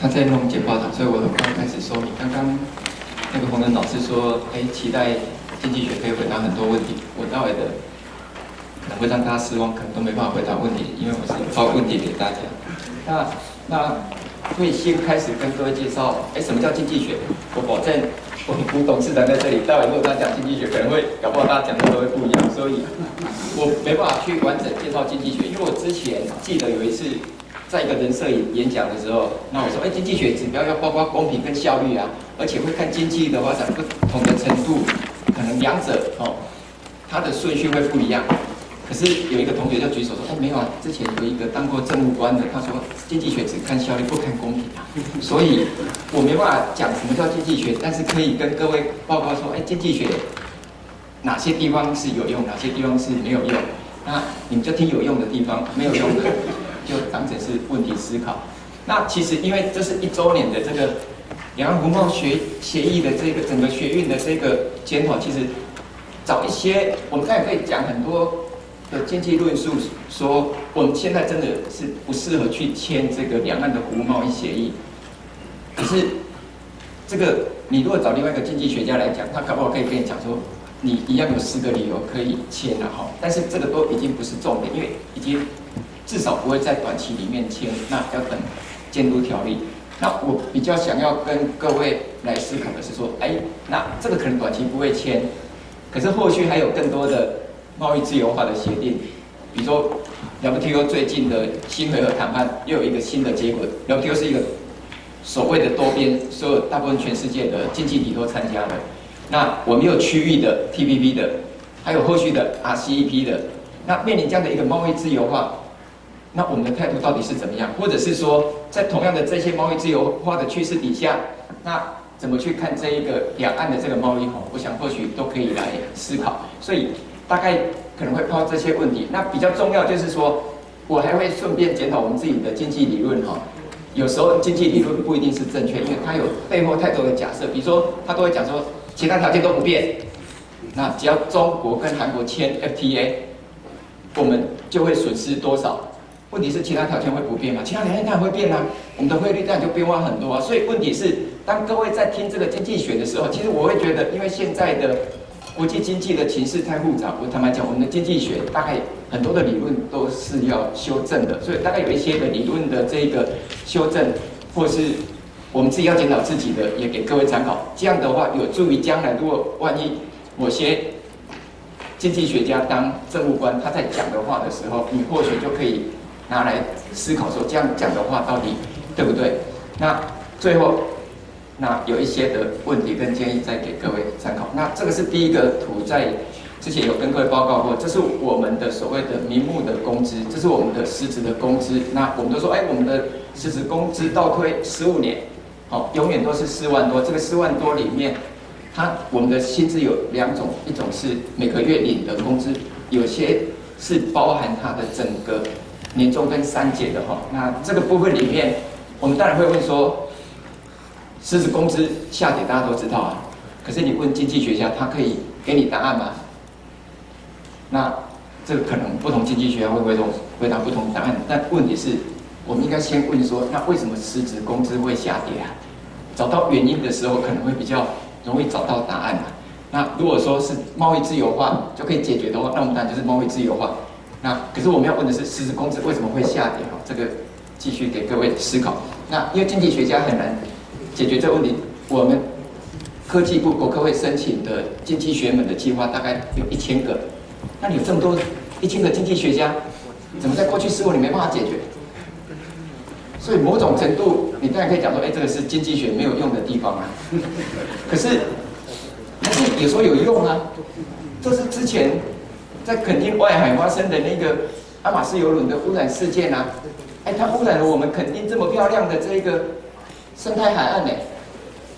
他在弄简报档，所以我很快开始说明。刚刚那个洪仁老师说，哎，期待经济学可以回答很多问题。我待会的可能会让大家失望，可能都没办法回答问题，因为我是抛问题给大家。那那会先开始跟各位介绍，哎，什么叫经济学？我保证，我吴董事长在这里，待会如果他讲经济学，可能会搞不好大家讲的都会不一样，所以我没办法去完整介绍经济学，因为我之前记得有一次。在一个人设演讲的时候，那我说，哎，经济学指标要包括公平跟效率啊，而且会看经济的发展不同的程度，可能两者哦，它的顺序会不一样。可是有一个同学就举手说，哎，没有啊，之前有一个当过政务官的，他说经济学只看效率不看公平啊，所以我没办法讲什么叫经济学，但是可以跟各位报告说，哎，经济学哪些地方是有用，哪些地方是没有用，那你们就听有用的地方，没有用的。就当成是问题思考。那其实因为这是一周年的这个两岸服贸协协议的这个整个学运的这个检讨，其实找一些我们刚才可以讲很多的经济论述，说我们现在真的是不适合去签这个两岸的服务贸易协议。可是这个你如果找另外一个经济学家来讲，他搞不可以跟你讲说，你一样有四个理由可以签了哈。但是这个都已经不是重点，因为已经。至少不会在短期里面签，那要等监督条例。那我比较想要跟各位来思考的是说，哎，那这个可能短期不会签，可是后续还有更多的贸易自由化的协定，比如说 WTO 最近的新回合谈判又有一个新的结果，WTO 是一个所谓的多边，所有大部分全世界的经济体都参加的。那我们有区域的 TPP 的，还有后续的 RCEP 的，那面临这样的一个贸易自由化。那我们的态度到底是怎么样？或者是说，在同样的这些贸易自由化的趋势底下，那怎么去看这一个两岸的这个贸易？吼，我想或许都可以来思考。所以大概可能会抛这些问题。那比较重要就是说，我还会顺便检讨我们自己的经济理论。哈，有时候经济理论不一定是正确，因为它有背后太多的假设。比如说，他都会讲说，其他条件都不变，那只要中国跟韩国签 FTA，我们就会损失多少？问题是其他条件会不变吗？其他条件当然会变啊，我们的汇率当然就变化很多啊。所以问题是，当各位在听这个经济学的时候，其实我会觉得，因为现在的国际经济的情势太复杂，我坦白讲，我们的经济学大概很多的理论都是要修正的，所以大概有一些的理论的这个修正，或是我们自己要检讨自己的，也给各位参考。这样的话，有助于将来如果万一某些经济学家当政务官，他在讲的话的时候，你或许就可以。拿来思考说这样讲的话到底对不对？那最后那有一些的问题跟建议再给各位参考。那这个是第一个图，在之前有跟各位报告过，这是我们的所谓的名目的工资，这是我们的实质的工资。那我们都说，哎，我们的实质工资倒推十五年，好，永远都是四万多。这个四万多里面，它我们的薪资有两种，一种是每个月领的工资，有些是包含它的整个。年终跟三节的哈，那这个部分里面，我们当然会问说，实质工资下跌，大家都知道啊。可是你问经济学家，他可以给你答案吗？那这个可能不同经济学家会回答回答不同答案。但问题是，我们应该先问说，那为什么实质工资会下跌啊？找到原因的时候，可能会比较容易找到答案嘛。那如果说是贸易自由化就可以解决的话，那我们当然就是贸易自由化。那可是我们要问的是，实质工资为什么会下跌？哈，这个继续给各位思考。那因为经济学家很难解决这个问题，我们科技部国科会申请的经济学门的计划大概有一千个。那你有这么多一千个经济学家，怎么在过去十五年没办法解决？所以某种程度，你当然可以讲说，哎，这个是经济学没有用的地方啊。可是，还是有时候有用啊。这是之前。那肯定外海发生的那个阿马斯游轮的污染事件啊，哎，它污染了我们肯定这么漂亮的这个生态海岸呢。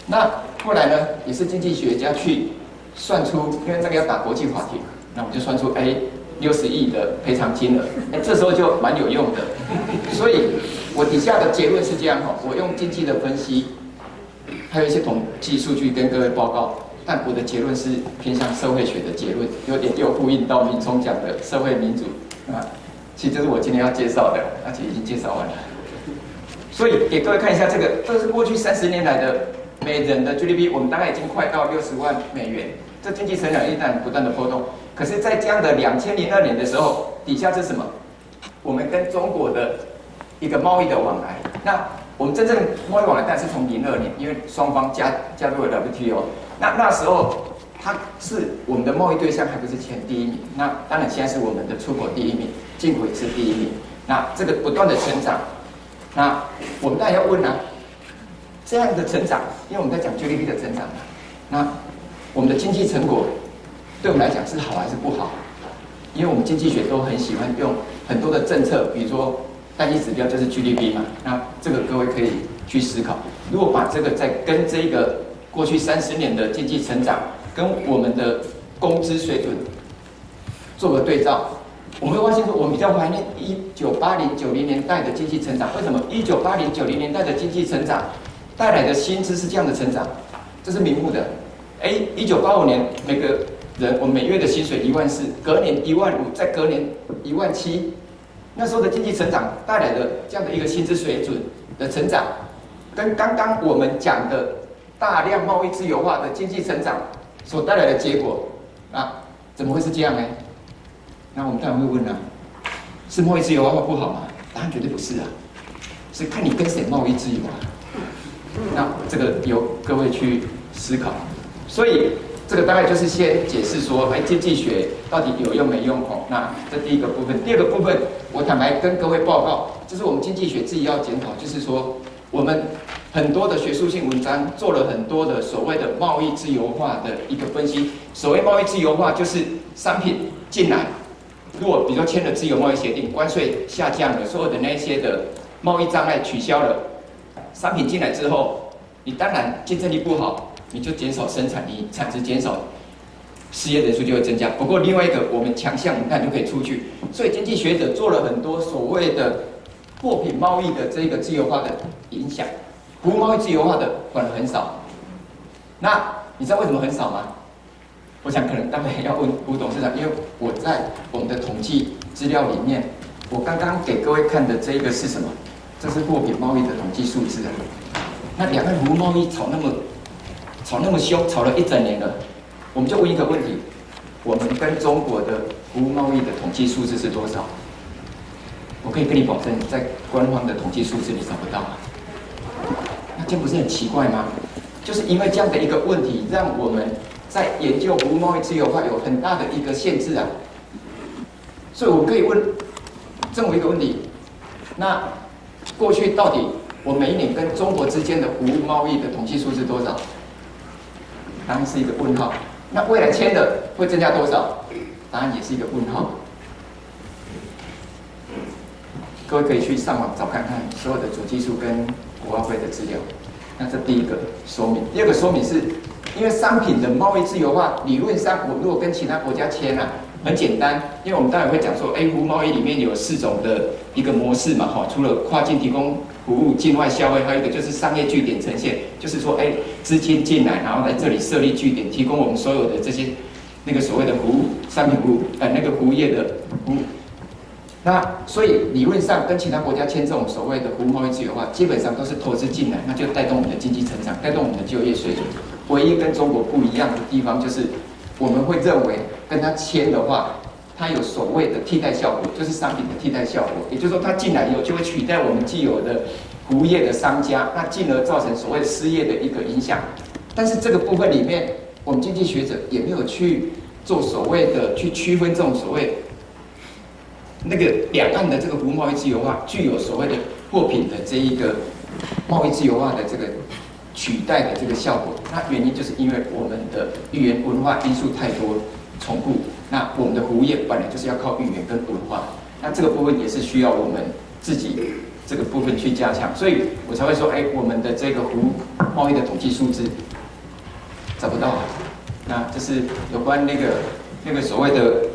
那后来呢，也是经济学家去算出，因为这个要打国际法庭，那我们就算出哎六十亿的赔偿金额，哎，这时候就蛮有用的。所以我底下的结论是这样哈，我用经济的分析，还有一些统计数据跟各位报告。但我的结论是偏向社会学的结论，有点又呼应到民聪讲的社会民主啊。其实这是我今天要介绍的，而且已经介绍完了。所以给各位看一下这个，这是过去三十年来的每人的 GDP，我们大概已经快到六十万美元。这经济成长一旦不断的波动，可是，在这样的两千零二年的时候，底下是什么？我们跟中国的一个贸易的往来。那我们真正贸易往来，但是从零二年，因为双方加加入了 WTO，那那时候它是我们的贸易对象，还不是前第一名。那当然现在是我们的出口第一名，进口也是第一名。那这个不断的成长，那我们当然要问啊，这样的成长，因为我们在讲 GDP 的成长嘛，那。我们的经济成果对我们来讲是好还是不好？因为我们经济学都很喜欢用很多的政策，比如说单一指标就是 GDP 嘛。那这个各位可以去思考。如果把这个再跟这个过去三十年的经济成长跟我们的工资水准做个对照，我们会发现说，我们比较怀念一九八零九零年代的经济成长。为什么一九八零九零年代的经济成长带来的薪资是这样的成长？这是明目的。哎，一九八五年每个人我每月的薪水一万四，隔年一万五，再隔年一万七，那时候的经济成长带来的这样的一个薪资水准的成长，跟刚刚我们讲的大量贸易自由化的经济成长所带来的结果啊，怎么会是这样呢？那我们当然会问啊，是贸易自由化不好吗？答案绝对不是啊，是看你跟谁贸易自由啊。那这个由各位去思考。所以这个大概就是先解释说，哎，经济学到底有用没用？哦，那这第一个部分。第二个部分，我坦白跟各位报告，就是我们经济学自己要检讨，就是说我们很多的学术性文章做了很多的所谓的贸易自由化的一个分析。所谓贸易自由化，就是商品进来，如果比如说签了自由贸易协定，关税下降了，所有的那些的贸易障碍取消了，商品进来之后，你当然竞争力不好。你就减少生产力，产值减少，失业人数就会增加。不过另外一个，我们强项，你看就可以出去。所以经济学者做了很多所谓的货品贸易的这个自由化的影响，服务贸易自由化的管很少。那你知道为什么很少吗？我想可能待会要问吴董事长，因为我在我们的统计资料里面，我刚刚给各位看的这个是什么？这是货品贸易的统计数字。那两岸服务贸易炒那么。吵那么凶，吵了一整年了，我们就问一个问题：我们跟中国的服务贸易的统计数字是多少？我可以跟你保证，在官方的统计数字你找不到啊。那这不是很奇怪吗？就是因为这样的一个问题，让我们在研究服务贸易自由化有很大的一个限制啊。所以我可以问这么一个问题：那过去到底我每一年跟中国之间的服务贸易的统计数是多少？答案是一个问号。那未来签的会增加多少？答案也是一个问号。各位可以去上网找看看所有的主技术跟国外会的资料。那这第一个说明。第二个说明是，因为商品的贸易自由化，理论上我如果跟其他国家签啊，很简单。因为我们待会会讲说，A 服贸易里面有四种的一个模式嘛，哈，除了跨境提供。服务境外消费，还有一个就是商业据点呈现，就是说，哎，资金进来，然后在这里设立据点，提供我们所有的这些那个所谓的服务商品服务，呃，那个服务业的服务。那所以理论上跟其他国家签这种所谓的服务贸易自由化，基本上都是投资进来，那就带动我们的经济成长，带动我们的就业水准。唯一跟中国不一样的地方就是，我们会认为跟他签的话。它有所谓的替代效果，就是商品的替代效果，也就是说，它进来以后就会取代我们既有的服务业的商家，那进而造成所谓失业的一个影响。但是这个部分里面，我们经济学者也没有去做所谓的去区分这种所谓那个两岸的这个服务贸易自由化具有所谓的货品的这一个贸易自由化的这个取代的这个效果。那原因就是因为我们的语言文化因素太多重复。那我们的服务业本来就是要靠语言跟文化，那这个部分也是需要我们自己这个部分去加强，所以我才会说，哎，我们的这个服务贸易的统计数字找不到。那这是有关那个那个所谓的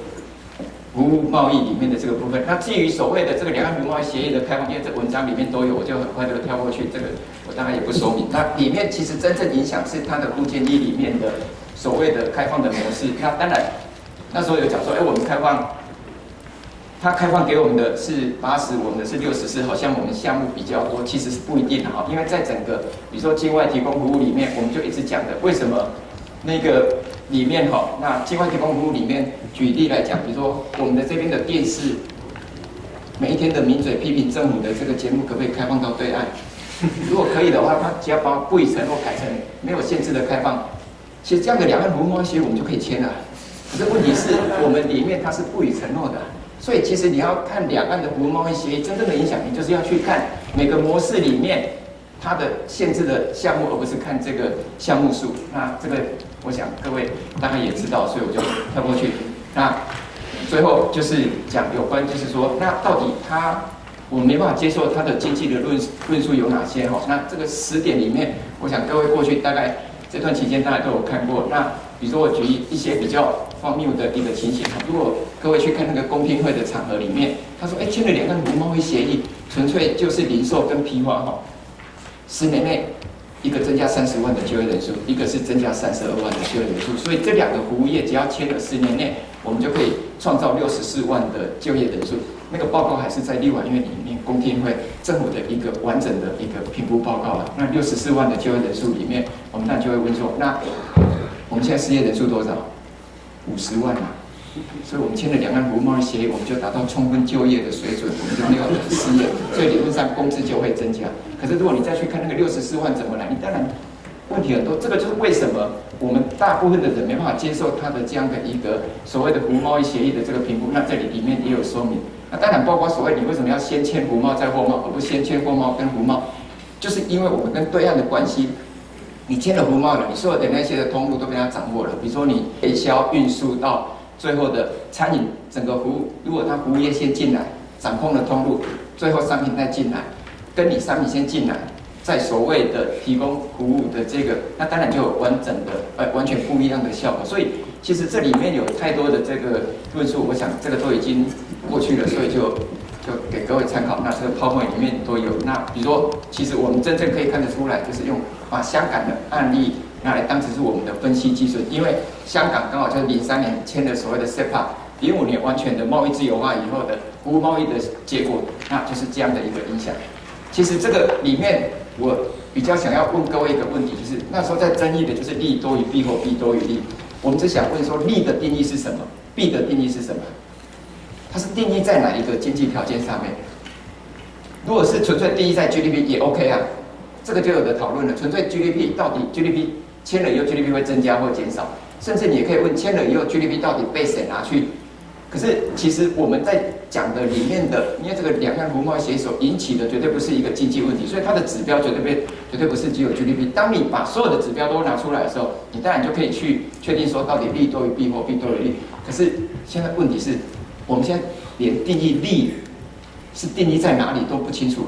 服务贸易里面的这个部分。那至于所谓的这个两岸服务贸易协议的开放，因为这文章里面都有，我就很快就跳过去，这个我当然也不说明。那里面其实真正影响是它的附件一里面的所谓的开放的模式。那当然。那时候有讲说，哎，我们开放它开放给我们的是八十，我们的是六十四，好像我们项目比较多，其实是不一定的哈。因为在整个比如说境外提供服务里面，我们就一直讲的，为什么那个里面哈，那机关提供服务里面，举例来讲，比如说我们的这边的电视，每一天的名嘴批评政府的这个节目，可不可以开放到对岸？如果可以的话，他只要把不以承诺改成没有限制的开放，其实这样的两岸服务贸易协议我们就可以签了。可是问题是我们里面它是不予承诺的。所以其实你要看两岸的服务贸易协议真正的影响，你就是要去看每个模式里面它的限制的项目，而不是看这个项目数。那这个我想各位大概也知道，所以我就跳过去。那最后就是讲有关，就是说那到底它我没办法接受它的经济的论论述有哪些哈？那这个十点里面，我想各位过去大概这段期间大家都有看过。那比如说我举一些比较。荒谬的一个情形，如果各位去看那个公听会的场合里面，他说，哎，签了两个农贸易协议，纯粹就是零售跟批发哈，十年内一个增加三十万的就业人数，一个是增加三十二万的就业人数，所以这两个服务业只要签了十年内，我们就可以创造六十四万的就业人数。那个报告还是在立法院里面公听会政府的一个完整的一个评估报告了。那六十四万的就业人数里面，我们那就会问说，那我们现在失业人数多少？五十万嘛，所以我们签了两岸服务贸易协议，我们就达到充分就业的水准，我们就没有失业，所以理论上工资就会增加。可是如果你再去看那个六十四万怎么来，你当然问题很多。这个就是为什么我们大部分的人没办法接受他的这样的一个所谓的服务贸易协议的这个评估。那这里里面也有说明。那当然包括所谓你为什么要先签服贸再货贸，而不先签货贸跟服贸，就是因为我们跟对岸的关系。你签了服贸了，你所有的那些的通路都被他掌握了。比如说你配销、运输到最后的餐饮整个服务，如果他服务业先进来，掌控了通路，最后商品再进来，跟你商品先进来，在所谓的提供服务的这个，那当然就有完整的呃完全不一样的效果。所以其实这里面有太多的这个论述，我想这个都已经过去了，所以就。就给各位参考，那这个泡沫里面都有。那比如说，其实我们真正可以看得出来，就是用把香港的案例拿来当成是我们的分析基准，因为香港刚好就是零三年签的所谓的 CEPA，零五年完全的贸易自由化以后的服务贸易的结果，那就是这样的一个影响。其实这个里面，我比较想要问各位一个问题，就是那时候在争议的就是利多于弊或弊多于利。我们只想问说，利的定义是什么？弊的定义是什么？它是定义在哪一个经济条件上面？如果是纯粹定义在 GDP 也 OK 啊，这个就有的讨论了。纯粹 GDP 到底 GDP 签了以后 GDP 会增加或减少？甚至你也可以问签了以后 GDP 到底被谁拿去？可是其实我们在讲的里面的，因为这个两岸服务贸易协议所引起的绝对不是一个经济问题，所以它的指标绝对被绝对不是只有 GDP。当你把所有的指标都拿出来的时候，你当然就可以去确定说到底利多于弊或弊多于利。可是现在问题是。我们现在连定义利是定义在哪里都不清楚，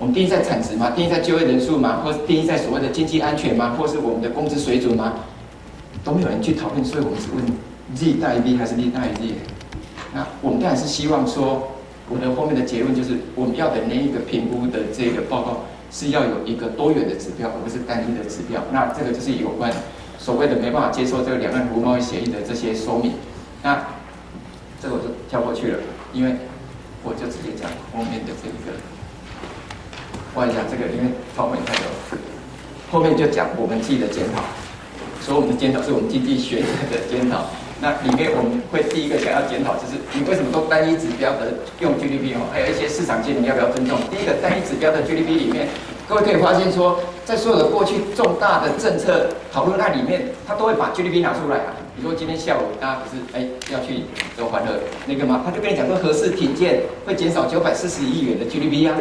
我们定义在产值吗？定义在就业人数吗？或是定义在所谓的经济安全吗？或是我们的工资水准吗？都没有人去讨论，所以我们只问利大于弊还是利大于利？那我们当然是希望说，我的后面的结论就是，我们要的那一个评估的这个报告是要有一个多元的指标，而不是单一的指标。那这个就是有关所谓的没办法接受这个两岸服务贸易协议的这些说明。那这个我就跳过去了，因为我就直接讲后面的这一个。我讲这个，因为后面太多，后面就讲我们自己的检讨。所以我们的检讨是我们经济学的检讨。那里面我们会第一个想要检讨，就是你为什么都单一指标的用 GDP 哦？还有一些市场界你要不要尊重？第一个单一指标的 GDP 里面，各位可以发现说，在所有的过去重大的政策讨论案里面，他都会把 GDP 拿出来啊。比如说今天下午大家不是哎要去走欢乐那个吗？他就跟你讲说，合适停建会减少九百四十亿元的 GDP 啊。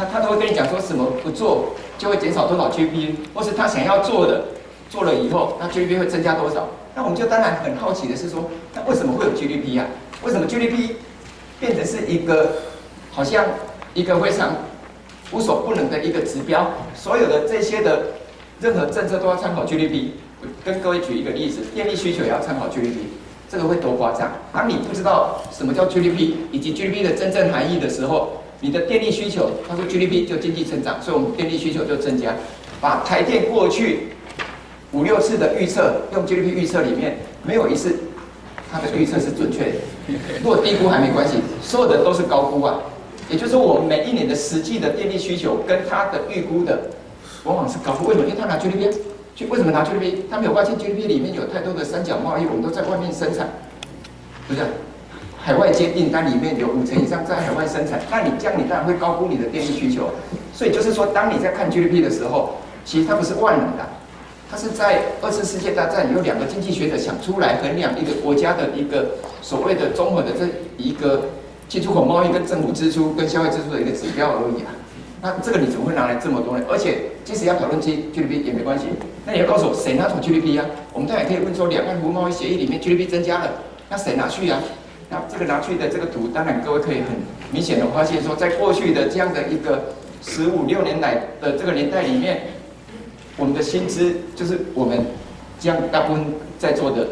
那他都会跟你讲说什么不做就会减少多少 GDP，或是他想要做的做了以后，那 GDP 会增加多少？那我们就当然很好奇的是说，那为什么会有 GDP 啊？为什么 GDP 变成是一个好像一个非常无所不能的一个指标？所有的这些的任何政策都要参考 GDP。跟各位举一个例子，电力需求也要参考 GDP，这个会多夸张？当你不知道什么叫 GDP 以及 GDP 的真正含义的时候，你的电力需求，他说 GDP 就经济成长，所以我们电力需求就增加。把台电过去。五六次的预测，用 GDP 预测里面没有一次它的预测是准确的。如果低估还没关系，所有的都是高估啊。也就是说，我们每一年的实际的电力需求跟它的预估的，往往是高估。为什么？因为他拿 GDP，就为什么拿 GDP？他没有发现 GDP 里面有太多的三角贸易，我们都在外面生产，是不是？海外接订单里面有五成以上在海外生产，那你这样你当然会高估你的电力需求。所以就是说，当你在看 GDP 的时候，其实它不是万能的，它是在二次世界大战有两个经济学者想出来衡量一个国家的一个所谓的综合的这一个。进出口贸易跟政府支出跟消费支出的一个指标而已啊，那这个你怎么会拿来这么多呢？而且即使要讨论 G GDP 也没关系，那你要告诉我谁拿走 GDP 啊？我们当然可以问说，两岸服务贸易协议里面 GDP 增加了，那谁拿去啊？那这个拿去的这个图，当然各位可以很明显的发现说，在过去的这样的一个十五六年来的这个年代里面，我们的薪资就是我们这样大部分在座的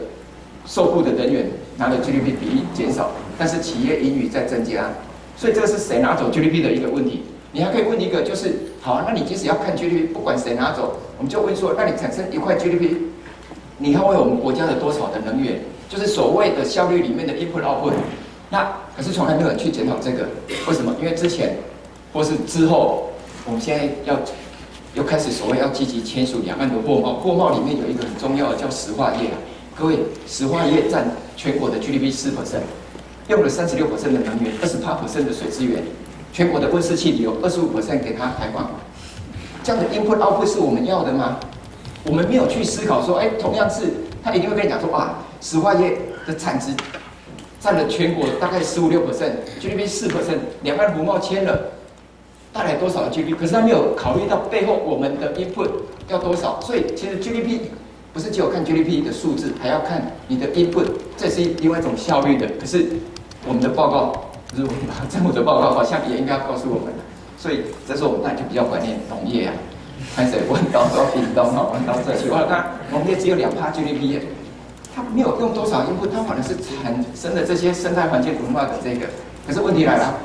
受雇的人员拿的 GDP 比例减少。但是企业盈余在增加，所以这个是谁拿走 GDP 的一个问题。你还可以问一个，就是好，那你即使要看 GDP，不管谁拿走，我们就问说，那你产生一块 GDP，你要为我们国家的多少的能源，就是所谓的效率里面的 input output。那可是从来没有人去检讨这个，为什么？因为之前或是之后，我们现在要又开始所谓要积极签署两岸的货贸，货贸里面有一个很重要的叫石化业啊。各位，石化业占全国的 GDP 四 percent。用了三十六的能源，二十八的水资源，全国的温室气体有二十五给它排放，这样的 input output 是我们要的吗？我们没有去思考说，哎，同样是，他一定会跟你讲说，啊，石化业的产值占了全国大概十五六 percent，GDP 四 percent，两岸服贸签了，带来多少的 GDP？可是他没有考虑到背后我们的 input 要多少，所以其实 GDP 不是只有看 GDP 的数字，还要看你的 input，这是另外一种效率的，可是。我们的报告，就是我们政府的报告，好像也应该告诉我们，所以这时候我们大家就比较怀念农业啊。开始问到说，一直到到问到这些，我看农业只有两趴 GDP，它没有用多少，因为它反而是产生的这些生态环境文化的这个。可是问题来了，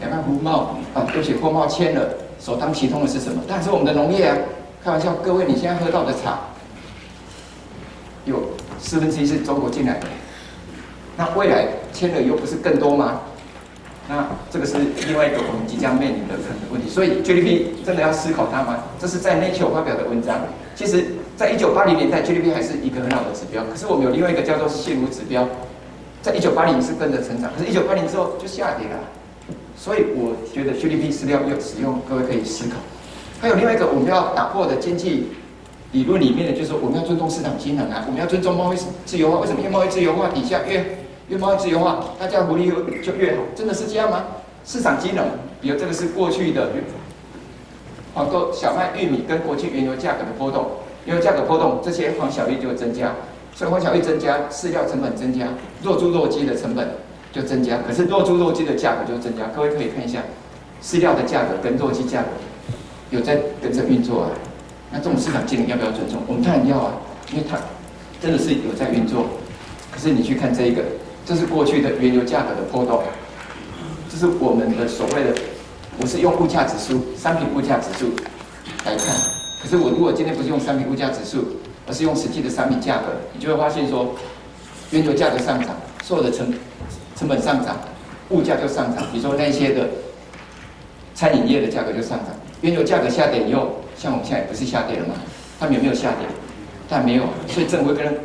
两岸服贸啊，对不起，货贸签了，首当其冲的是什么？但是我们的农业啊，开玩笑，各位你现在喝到的茶，有四分之一是中国进来的。那未来签了又不是更多吗？那这个是另外一个我们即将面临的可能问题。所以 GDP 真的要思考它吗？这是在 Nature 发表的文章。其实，在一九八零年代，GDP 还是一个很好的指标。可是我们有另外一个叫做现如指标，在一九八零是跟着成长，可是一九八零之后就下跌了。所以我觉得 GDP 是要有使用，各位可以思考。还有另外一个我们要打破的经济。理论里面的就是，我们要尊重市场机能啊，我们要尊重贸易自由化。为什么？因为贸易自由化底下越越贸易自由化，大家福利就越好。真的是这样吗？市场机能，比如这个是过去的黄豆、小麦、玉米跟国际原油价格的波动，原油价格波动，这些黄小玉就会增加。所以黄小玉增加，饲料成本增加，弱猪肉鸡的成本就增加。可是弱猪肉鸡的价格就增加。各位可以看一下，饲料的价格跟弱鸡价格有在跟着运作啊。那这种市场机能要不要尊重？我们当然要啊，因为它真的是有在运作。可是你去看这一个，这是过去的原油价格的波动，这是我们的所谓的，我是用物价指数、商品物价指数来看。可是我如果今天不是用商品物价指数，而是用实际的商品价格，你就会发现说，原油价格上涨，所有的成成本上涨，物价就上涨。比如说那些的餐饮业的价格就上涨，原油价格下跌以后。像我们现在不是下跌了吗？他们有没有下跌？但没有，所以政府跟人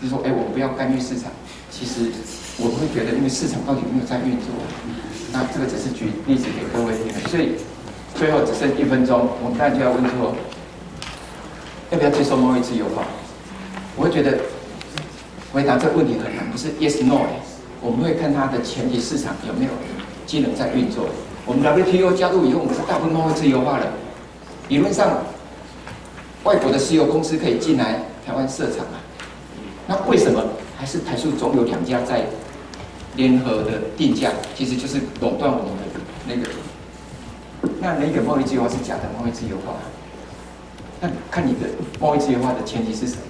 就说：“哎，我们不要干预市场。”其实我会觉得，因为市场到底有没有在运作？那这个只是举例子给各位听。所以最后只剩一分钟，我们大家就要问说：要不要接受贸易自由化？我会觉得回答这个问题很难，不是 yes no。我们会看它的前提市场有没有机能在运作。我们 WTO 加入以后，我们是大部分贸易自由化了。理论上，外国的石油公司可以进来台湾设厂啊。那为什么还是台塑总有两家在联合的定价？其实就是垄断我们的那个。那那个贸易自由化是假的贸易自由化？那看你的贸易自由化的前提是什么？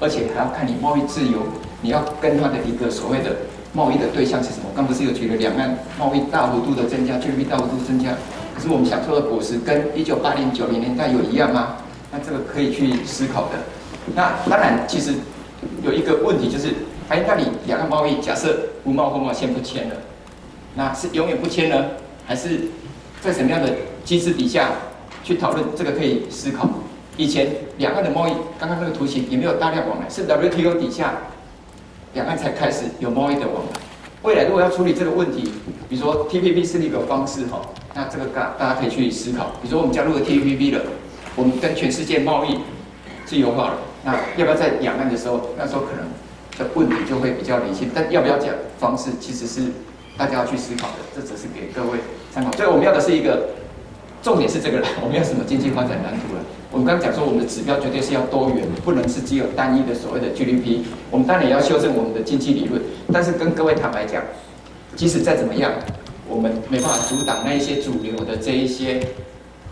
而且还要看你贸易自由，你要跟他的一个所谓的贸易的对象是什么？刚不是有举了两岸贸易大幅度的增加，GDP 大幅度增加。可是我们享受的果实跟一九八零九零年代有一样吗？那这个可以去思考的。那当然，其实有一个问题就是，哎，那你两岸贸易假设无贸或贸先不签了，那是永远不签呢，还是在什么样的机制底下去讨论？这个可以思考。以前两岸的贸易，刚刚那个图形也没有大量往来，是 WTO 底下两岸才开始有贸易的往来。未来如果要处理这个问题，比如说 TPP 是一个方式哈，那这个大大家可以去思考。比如说我们加入了 TPP 了，我们跟全世界贸易自由化了，那要不要在两岸的时候，那时候可能的问题就会比较理性。但要不要讲方式，其实是大家要去思考的，这只是给各位参考。所以我们要的是一个。重点是这个了，我们要什么经济发展蓝图了？我们刚讲说，我们的指标绝对是要多元，不能是只有单一的所谓的 GDP。我们当然也要修正我们的经济理论，但是跟各位坦白讲，即使再怎么样，我们没办法阻挡那一些主流的这一些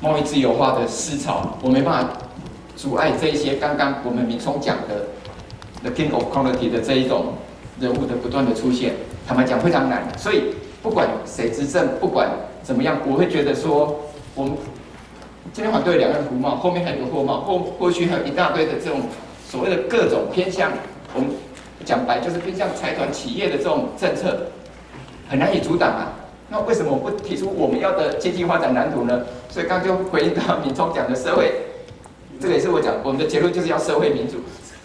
贸易自由化的思潮，我没办法阻碍这一些刚刚我们明聪讲的 the king of quality 的这一种人物的不断的出现。坦白讲非常难，所以不管谁执政，不管怎么样，我会觉得说。我们今天反对两岸服贸，后面还有个货贸，后过去还有一大堆的这种所谓的各种偏向，我们讲白就是偏向财团企业的这种政策，很难以阻挡啊。那为什么我不提出我们要的经济发展蓝图呢？所以刚就回应到 民众讲的社会，这个也是我讲，我们的结论就是要社会民主。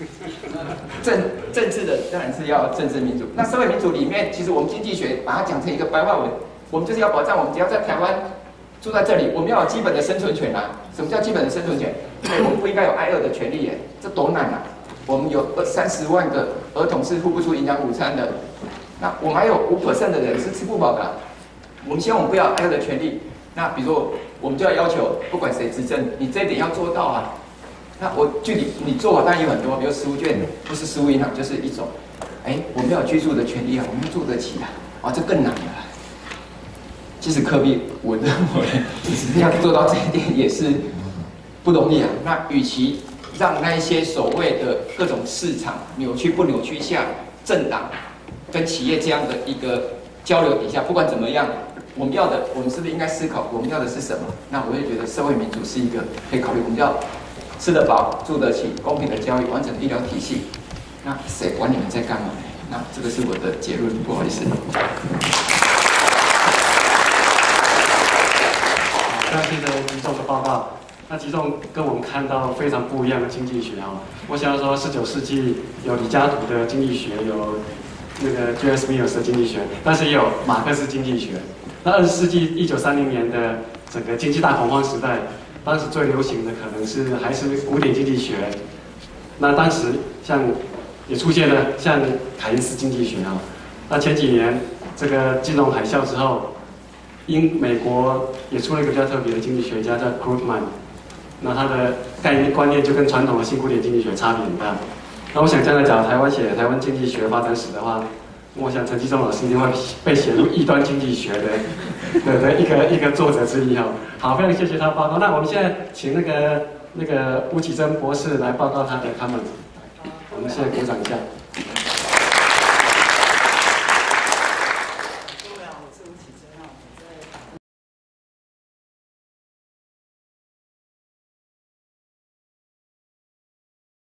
政政治的当然是要政治民主。那社会民主里面，其实我们经济学把它讲成一个白话文，我们就是要保障我们只要在台湾。住在这里，我们要有基本的生存权啊！什么叫基本的生存权？我们不应该有挨饿的权利耶，这多难啊！我们有二三十万个儿童是付不出营养午餐的，那我们还有五成的人是吃不饱的。我们希望我们不要挨饿的权利。那比如说，我们就要要求，不管谁执政，你这一点要做到啊。那我具体你做法当然有很多，比如食物券，不是食物银行就是一种。哎，我们要居住的权利啊，我们住得起啊，啊，这更难了。其实科比，我认为只是要做到这一点也是不容易啊。那与其让那一些所谓的各种市场扭曲不扭曲下，政党跟企业这样的一个交流底下，不管怎么样，我们要的，我们是不是应该思考我们要的是什么？那我也觉得社会民主是一个可以考虑。我们要吃得饱、住得起、公平的教育、完整的医疗体系。那谁管你们在干嘛？那这个是我的结论，不好意思。那谢谢吉仲的报告。那吉仲跟我们看到非常不一样的经济学啊。我想要说，十九世纪有李嘉图的经济学，有那个 J.S. Mill 的经济学，但是也有马克思经济学。那二十世纪一九三零年的整个经济大恐慌时代，当时最流行的可能是还是古典经济学。那当时像也出现了像凯恩斯经济学啊。那前几年这个金融海啸之后。英美国也出了一个比较特别的经济学家叫 Krugman，那他的概念观念就跟传统的新古典经济学差别很大。那我想将来讲台湾写台湾经济学发展史的话，我想陈继忠老师一定会被写入异端经济学的的的一个一个作者之一哈。好，非常谢谢他报告。那我们现在请那个那个吴启珍博士来报告他的 comment。我们现在鼓掌一下。